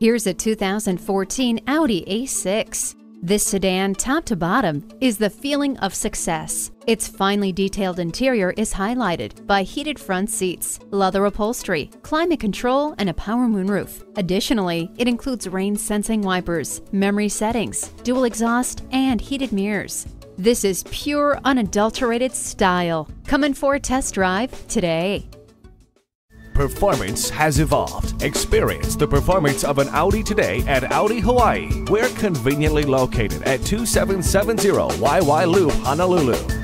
Here's a 2014 Audi A6. This sedan, top to bottom, is the feeling of success. Its finely detailed interior is highlighted by heated front seats, leather upholstery, climate control, and a power moonroof. Additionally, it includes rain-sensing wipers, memory settings, dual exhaust, and heated mirrors. This is pure, unadulterated style. Come in for a test drive today. Performance has evolved. Experience the performance of an Audi today at Audi Hawaii. We're conveniently located at 2770 Waiwai Loop, Honolulu.